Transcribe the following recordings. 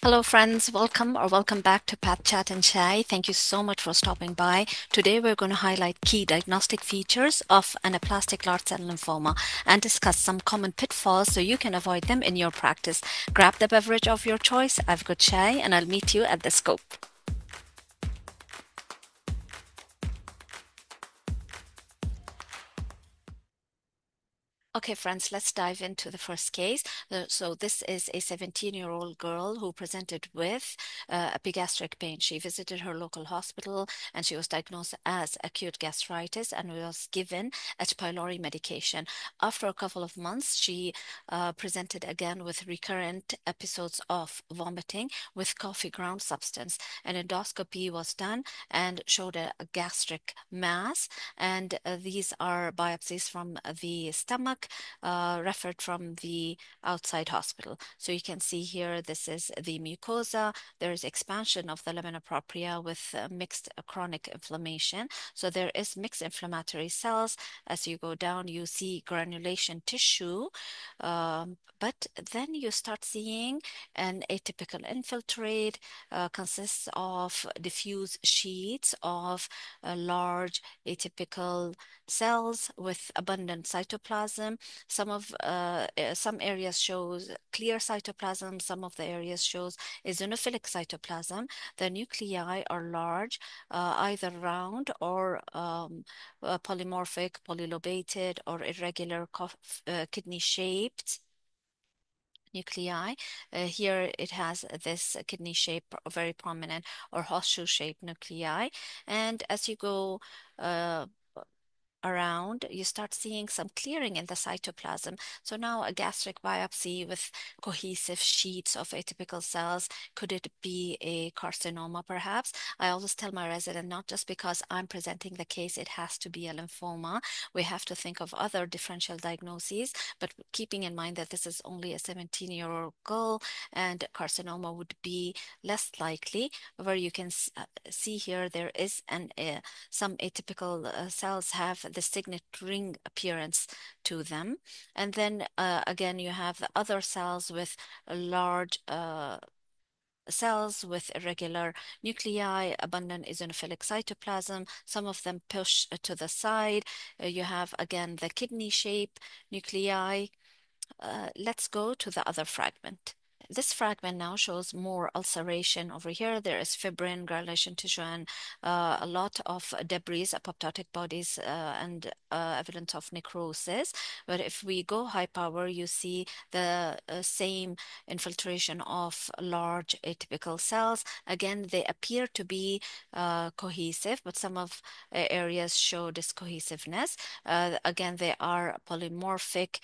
Hello, friends. Welcome or welcome back to Path Chat and Chai. Thank you so much for stopping by. Today, we're going to highlight key diagnostic features of anaplastic large cell lymphoma and discuss some common pitfalls so you can avoid them in your practice. Grab the beverage of your choice. I've got chai, and I'll meet you at the scope. Okay, friends, let's dive into the first case. So this is a 17-year-old girl who presented with uh, epigastric pain. She visited her local hospital and she was diagnosed as acute gastritis and was given H. pylori medication. After a couple of months, she uh, presented again with recurrent episodes of vomiting with coffee ground substance. An endoscopy was done and showed a, a gastric mass, and uh, these are biopsies from the stomach uh, referred from the outside hospital. So you can see here, this is the mucosa. There is expansion of the lamina propria with uh, mixed chronic inflammation. So there is mixed inflammatory cells. As you go down, you see granulation tissue, um, but then you start seeing an atypical infiltrate uh, consists of diffuse sheets of large atypical cells with abundant cytoplasm. Some of uh, eh, some areas shows clear cytoplasm. Some of the areas shows eosinophilic cytoplasm. The nuclei are large, uh, either round or um, uh, polymorphic, polylobated, or irregular uh, kidney shaped nuclei. Uh, here it has this kidney shape, very prominent, or horseshoe shaped nuclei. And as you go uh, around, you start seeing some clearing in the cytoplasm. So now a gastric biopsy with cohesive sheets of atypical cells, could it be a carcinoma perhaps? I always tell my resident, not just because I'm presenting the case, it has to be a lymphoma. We have to think of other differential diagnoses, but keeping in mind that this is only a 17 year old girl and carcinoma would be less likely, where you can uh, see here, there is an, uh, some atypical uh, cells have the signet ring appearance to them. And then uh, again, you have the other cells with large uh, cells with irregular nuclei, abundant eosinophilic cytoplasm. Some of them push to the side. Uh, you have again the kidney shape nuclei. Uh, let's go to the other fragment. This fragment now shows more ulceration over here. There is fibrin, granulation tissue, and uh, a lot of debris, apoptotic bodies, uh, and uh, evidence of necrosis. But if we go high power, you see the uh, same infiltration of large atypical cells. Again, they appear to be uh, cohesive, but some of uh, areas show discohesiveness. again, they are polymorphic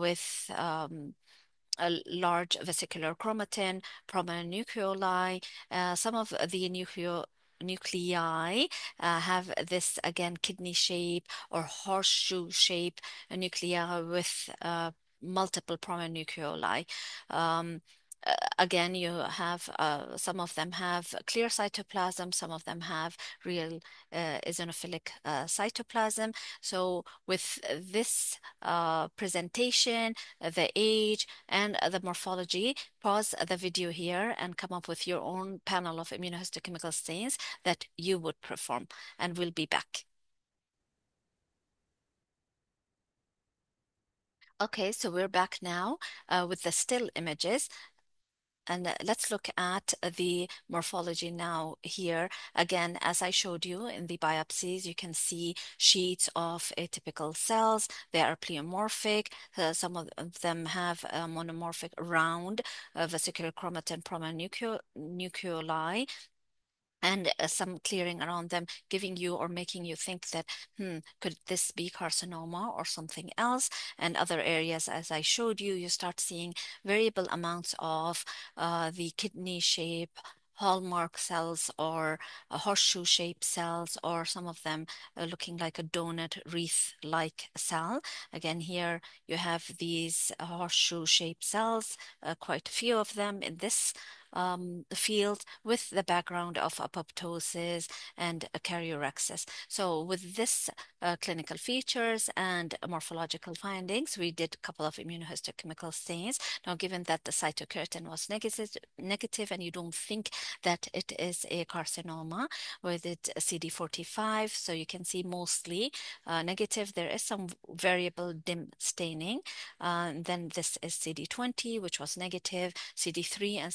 with um, large vesicular chromatin, prominent nucleoli. Uh, some of the nuclei uh, have this again kidney shape or horseshoe shape nuclei with uh, multiple prominent nucleoli. Um, again, you have uh, some of them have clear cytoplasm, some of them have real uh, eosinophilic uh, cytoplasm. So with this uh, presentation, the age and the morphology, pause the video here and come up with your own panel of immunohistochemical stains that you would perform and we'll be back. Okay, so we're back now uh, with the still images. And let's look at the morphology now here. Again, as I showed you in the biopsies, you can see sheets of atypical cells. They are pleomorphic. Uh, some of them have a monomorphic round uh, vesicular chromatin promonucleoli and uh, some clearing around them, giving you or making you think that, hmm, could this be carcinoma or something else? And other areas, as I showed you, you start seeing variable amounts of uh, the kidney shape, hallmark cells or horseshoe shaped cells or some of them uh, looking like a donut wreath like cell. Again, here you have these horseshoe shaped cells, uh, quite a few of them in this field with the background of apoptosis and karyorrhexis. So with this uh, clinical features and morphological findings, we did a couple of immunohistochemical stains. Now, given that the cytokeratin was negative, and you don't think that it is a carcinoma with it CD45, so you can see mostly uh, negative. There is some variable dim staining. Uh, then this is CD20, which was negative. CD3 and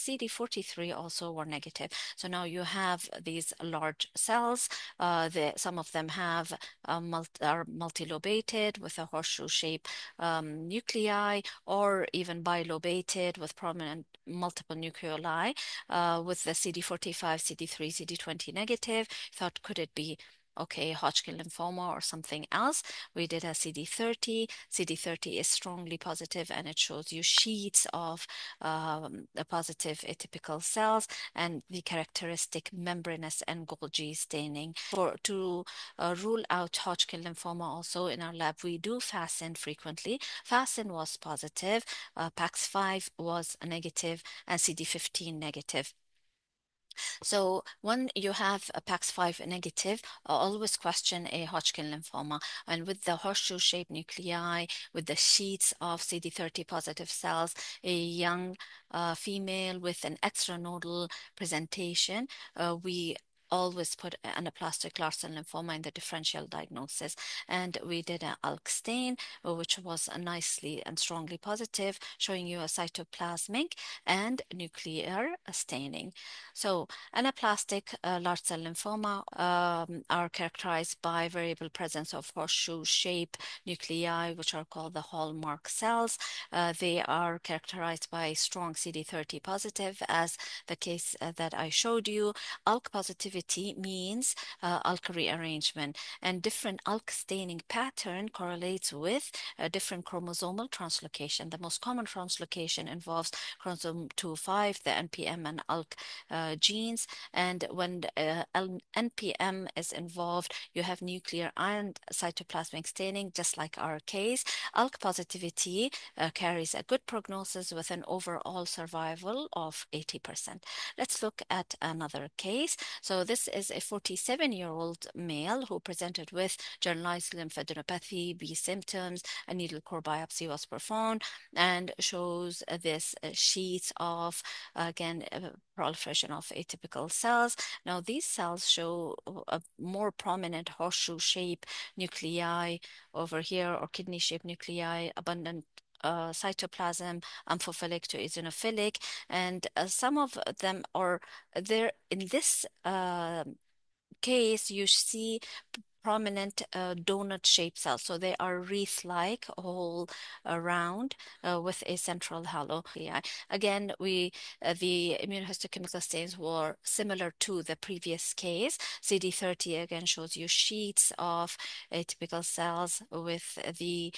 CD43 also were negative. So now you have these large cells. Uh, the, some of them have uh, multi, are multilobated with a horseshoe shape um, nuclei or even bilobated with prominent multiple nucleoli uh, with the CD45, CD3, CD20 negative. Thought could it be okay, Hodgkin lymphoma or something else. We did a CD30. CD30 is strongly positive and it shows you sheets of um, positive atypical cells and the characteristic membranous and Golgi staining. For To uh, rule out Hodgkin lymphoma also in our lab, we do fascin frequently. fascin was positive, uh, PAX5 was negative, and CD15 negative. So when you have a PAX5 negative, always question a Hodgkin lymphoma. And with the horseshoe-shaped nuclei, with the sheets of CD30 positive cells, a young uh, female with an extranodal presentation, uh, we always put anaplastic large cell lymphoma in the differential diagnosis. And we did an ALK stain, which was nicely and strongly positive, showing you a cytoplasmic and nuclear staining. So anaplastic uh, large cell lymphoma um, are characterized by variable presence of horseshoe shape nuclei, which are called the hallmark cells. Uh, they are characterized by strong CD30 positive, as the case uh, that I showed you. ALK positivity activity means uh, ALK rearrangement and different ALK staining pattern correlates with a different chromosomal translocation. The most common translocation involves chromosome 2-5, the NPM and ALK uh, genes. And when uh, NPM is involved, you have nuclear and cytoplasmic staining, just like our case. ALK positivity uh, carries a good prognosis with an overall survival of 80%. Let's look at another case. So this is a 47 year old male who presented with generalized lymphadenopathy, B symptoms. A needle core biopsy was performed and shows this uh, sheet of, again, uh, proliferation of atypical cells. Now, these cells show uh, a more prominent horseshoe shape nuclei over here or kidney shaped nuclei, abundant uh, cytoplasm, amphophilic to eosinophilic, and uh, some of them are there in this uh, case. You see prominent uh, donut-shaped cells. So they are wreath-like all around uh, with a central halo. Yeah. Again, we uh, the immunohistochemical stains were similar to the previous case. CD30 again shows you sheets of atypical cells with the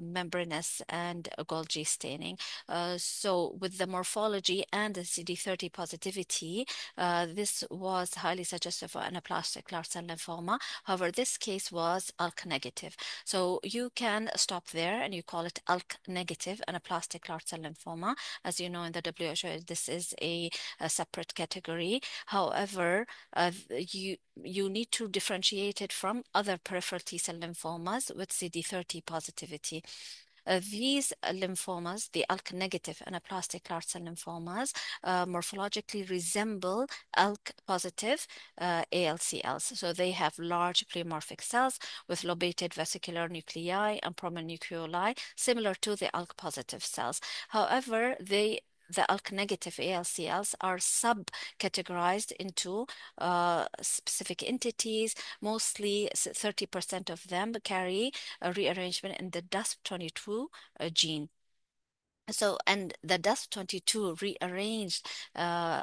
membranous and Golgi staining. Uh, so with the morphology and the CD30 positivity, uh, this was highly suggestive for anaplastic large cell lymphoma. However, this case was ALK negative. So you can stop there and you call it ALK negative anaplastic large cell lymphoma. As you know, in the WHO, this is a, separate category. However, uh, you need to differentiate it from other peripheral T cell lymphomas with CD30 positivity. Uh, these lymphomas, the ALK negative anaplastic large cell lymphomas, uh, morphologically resemble ALK positive uh, ALCLs. So they have large pleomorphic cells with lobated vesicular nuclei and prominent nucleoli, similar to the ALK positive cells. However, they the ALK negative ALCLs are sub-categorized into uh, specific entities. Mostly 30% of them carry a rearrangement in the DUSP22 uh, gene. So, and the DUSP22 rearranged uh,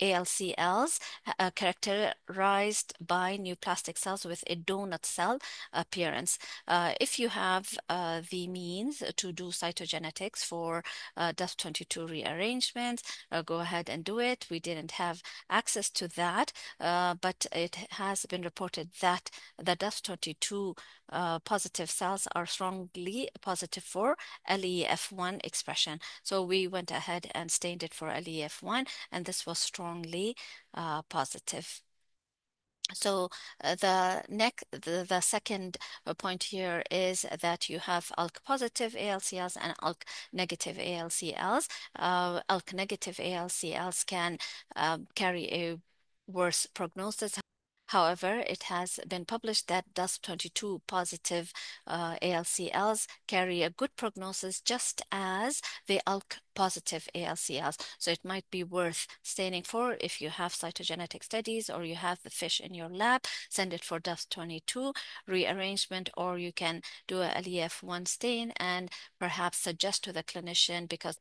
ALCLs uh, characterized by neoplastic cells with a donut cell appearance. Uh, if you have uh, the means to do cytogenetics for uh, DUSP22 rearrangements, uh, go ahead and do it. We didn't have access to that, uh, but it has been reported that the DUSP22 positive cells are strongly positive for LEF1 expression. So we went ahead and stained it for LEF1, and this was strongly uh, positive. So uh, the neck, the, the second uh, point here is that you have ALK positive ALCLs and ALK negative ALCLs. Uh, ALK negative ALCLs can um, carry a worse prognosis. However, it has been published that DUSP22 positive uh, ALCLs carry a good prognosis just as the ALK positive ALCLs. So it might be worth staining for if you have cytogenetic studies or you have the fish in your lab, send it for DUSP22 rearrangement, or you can do a LEF1 stain and perhaps suggest to the clinician because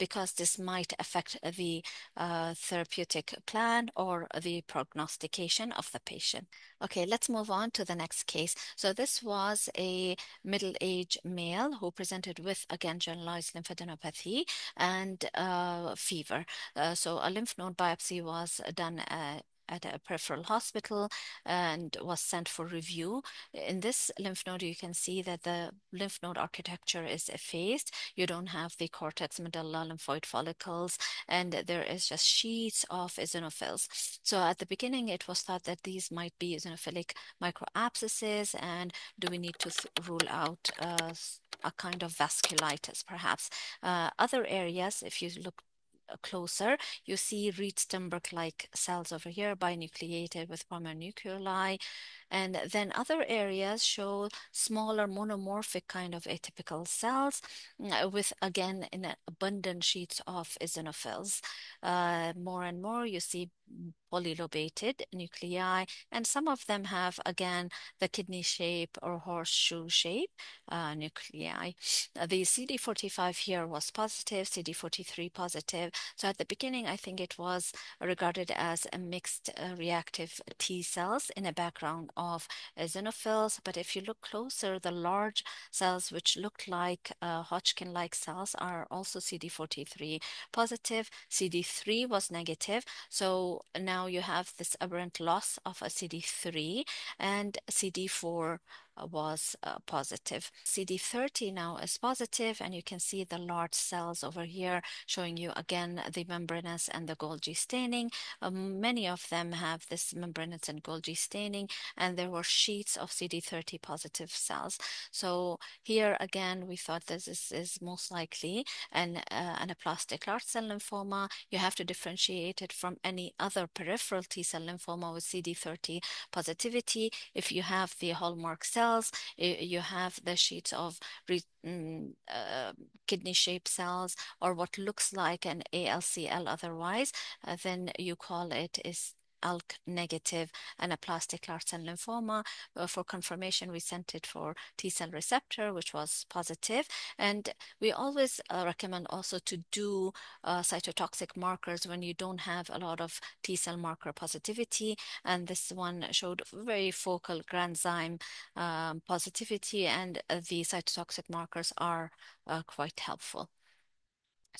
because this might affect the uh, therapeutic plan or the prognostication of the patient. Okay, let's move on to the next case. So this was a middle-aged male who presented with, again, generalized lymphadenopathy and uh, fever. Uh, so a lymph node biopsy was done uh, at a peripheral hospital and was sent for review. In this lymph node, you can see that the lymph node architecture is effaced. You don't have the cortex medulla lymphoid follicles, and there is just sheets of eosinophils. So at the beginning, it was thought that these might be eosinophilic microabscesses, and do we need to rule out uh, a kind of vasculitis, perhaps? Uh, other areas, if you look Uh, closer, you see Reed Sternberg-like cells over here, binucleated with nucleoli. And then other areas show smaller monomorphic kind of atypical cells mm, with, again, an abundant sheets of eosinophils. Uh, more and more, you see polylobated nuclei, and some of them have, again, the kidney shape or horseshoe shape uh, nuclei. Uh, the CD45 here was positive, CD43 positive. So at the beginning, I think it was regarded as a mixed uh, reactive T cells in a background of eosinophils. But if you look closer, the large cells, which look like uh, Hodgkin-like cells, are also CD43 positive. CD3 was negative. So now you have this aberrant loss of a CD3 and CD4 was uh, positive. CD30 now is positive, and you can see the large cells over here showing you again the membranous and the Golgi staining. Um, many of them have this membranous and Golgi staining, and there were sheets of CD30 positive cells. So here again, we thought this is, is most likely an uh, anaplastic large cell lymphoma. You have to differentiate it from any other peripheral T cell lymphoma with CD30 positivity. If you have the hallmark cell cells, you have the sheets of mm, uh, kidney shaped cells or what looks like an ALCL otherwise, uh, then you call it is ALK negative anaplastic large cell lymphoma. Uh, for confirmation, we sent it for T cell receptor, which was positive. And we always uh, recommend also to do uh, cytotoxic markers when you don't have a lot of T cell marker positivity. And this one showed very focal granzyme um, positivity, and the cytotoxic markers are quite helpful.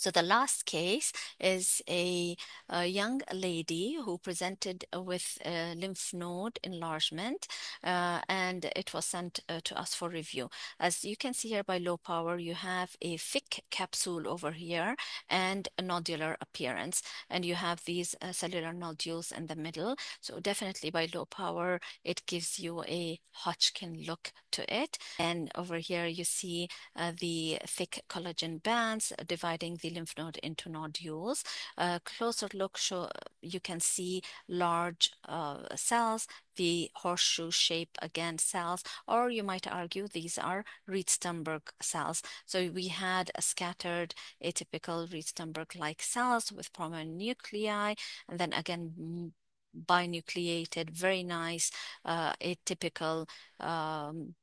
So the last case is a, a, young lady who presented with lymph node enlargement uh, and it was sent uh, to us for review. As you can see here by low power, you have a thick capsule over here and a nodular appearance. And you have these uh, cellular nodules in the middle. So definitely by low power, it gives you a Hodgkin look to it. And over here, you see uh, the thick collagen bands dividing the lymph node into nodules. A closer look show you can see large uh, cells, the horseshoe shape again cells, or you might argue these are Reed-Sternberg cells. So we had a scattered atypical Reed-Sternberg-like cells with prominent nuclei, and then again binucleated, very nice, uh, atypical um,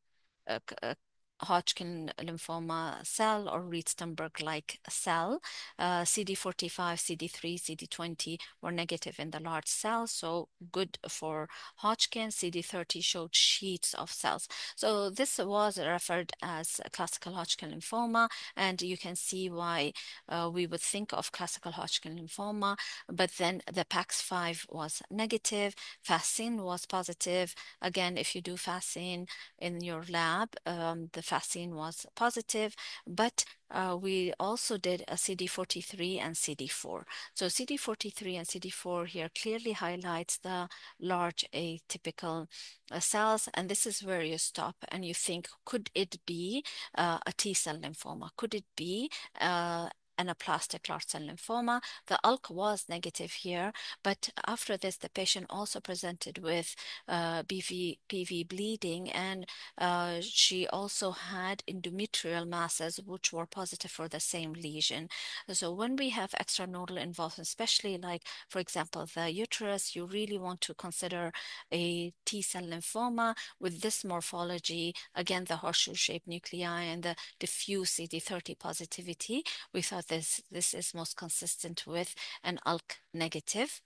uh, uh, Hodgkin lymphoma cell or Reed-Sternberg-like cell. Uh, CD45, CD3, CD20 were negative in the large cells, so good for Hodgkin. CD30 showed sheets of cells. So this was referred as classical Hodgkin lymphoma, and you can see why uh, we would think of classical Hodgkin lymphoma, but then the PAX5 was negative, fascin was positive. Again, if you do fascin in your lab, um, the fascin was positive, but uh, we also did a CD43 and CD4. So CD43 and CD4 here clearly highlights the large atypical uh, cells, and this is where you stop and you think, could it be uh, a T cell lymphoma? Could it be uh, anaplastic large cell lymphoma. The ALK was negative here, but after this, the patient also presented with uh, BV, PV bleeding, and uh, she also had endometrial masses, which were positive for the same lesion. So when we have extranodal involvement, especially like, for example, the uterus, you really want to consider a T cell lymphoma with this morphology, again, the horseshoe-shaped nuclei and the diffuse CD30 positivity. We thought this, this is most consistent with an ALK negative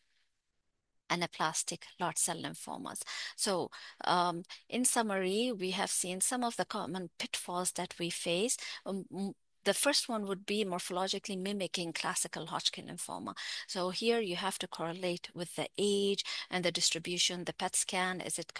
anaplastic large cell lymphomas. So um, in summary, we have seen some of the common pitfalls that we face. Um, the first one would be morphologically mimicking classical Hodgkin lymphoma. So here you have to correlate with the age and the distribution, the PET scan, is it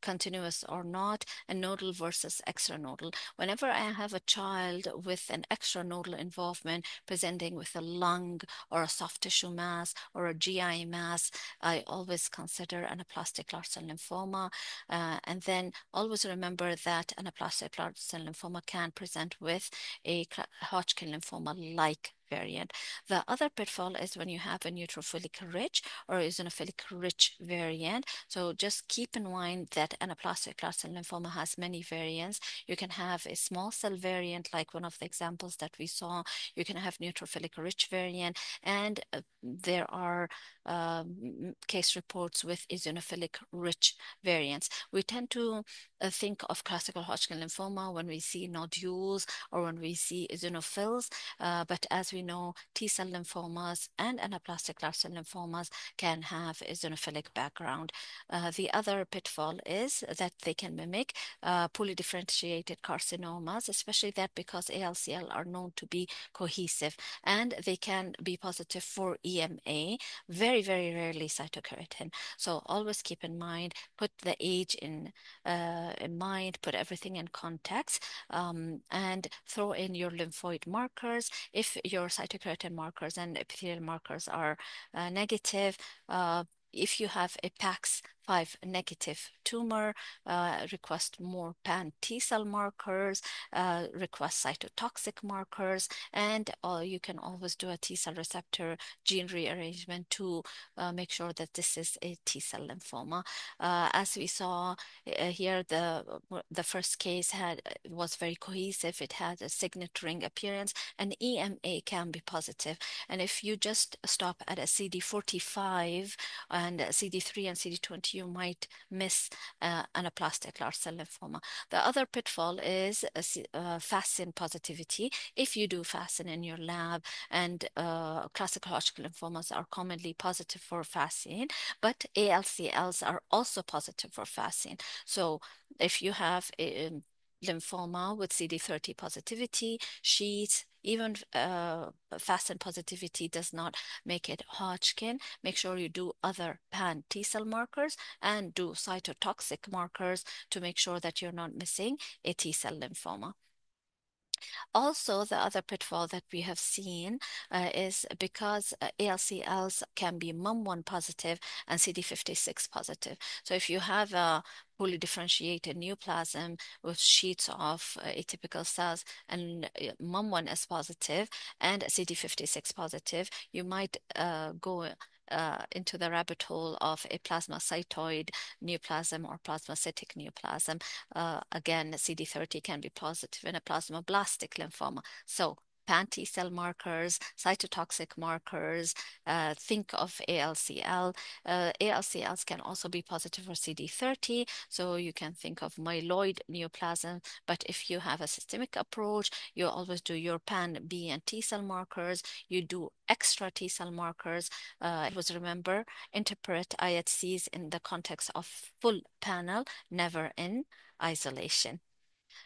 continuous or not, and nodal versus extranodal. Whenever I have a child with an extranodal involvement presenting with a lung or a soft tissue mass or a GI mass, I always consider anaplastic large cell lymphoma. Uh, and then always remember that anaplastic large cell lymphoma can present with a Hodgkin lymphoma-like variant. The other pitfall is when you have a neutrophilic rich or eosinophilic rich variant. So just keep in mind that anaplastic cell lymphoma has many variants. You can have a small cell variant, like one of the examples that we saw. You can have neutrophilic rich variant, and uh, there are um, case reports with eosinophilic rich variants. We tend to uh, think of classical Hodgkin lymphoma when we see nodules or when we see eosinophils, uh, but as we we know T-cell lymphomas and anaplastic large cell lymphomas can have eosinophilic background. Uh, the other pitfall is that they can mimic uh, poorly differentiated carcinomas, especially that because ALCL are known to be cohesive and they can be positive for EMA, very, very rarely cytokeratin. So always keep in mind, put the age in, uh, in mind, put everything in context, um, and throw in your lymphoid markers. If your cytokeratin markers and epithelial markers are uh, negative, uh, if you have a PAX 5 negative tumor, uh, request more pan T cell markers, uh, request cytotoxic markers, and uh, you can always do a T cell receptor gene rearrangement to uh, make sure that this is a T cell lymphoma. Uh, as we saw uh, here, the the first case had was very cohesive. It had a signet ring appearance, and EMA can be positive. And if you just stop at a CD45 and CD3 and CD20 you might miss uh, anaplastic large cell lymphoma. The other pitfall is uh, fascin positivity. If you do fascin in your lab, and uh, classical Hodgkin lymphomas are commonly positive for fascin, but ALCLs are also positive for FASN. So if you have a, um, lymphoma with CD30 positivity, sheets, even uh, fascin positivity does not make it Hodgkin. Make sure you do other pan T cell markers and do cytotoxic markers to make sure that you're not missing a T cell lymphoma. Also, the other pitfall that we have seen uh, is because uh, ALCLs can be MUM1 positive and CD56 positive. So if you have a fully differentiated neoplasm with sheets of uh, atypical cells and uh, MUM1 is positive and CD56 positive, you might uh, go uh, into the rabbit hole of a plasmacytoid neoplasm or plasmacytic neoplasm. Uh, again, CD30 can be positive in a plasmablastic lymphoma. So pan T cell markers, cytotoxic markers, uh, think of ALCL. Uh, ALCLs can also be positive for CD30, so you can think of myeloid neoplasm. But if you have a systemic approach, you always do your pan B and T cell markers, you do extra T cell markers. Uh, was remember, interpret IHCs in the context of full panel, never in isolation.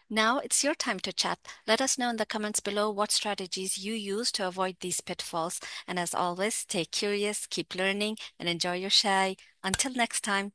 Now it's your time to chat. Let us know in the comments below what strategies you use to avoid these pitfalls. And as always, stay curious, keep learning, and enjoy your chai. Until next time.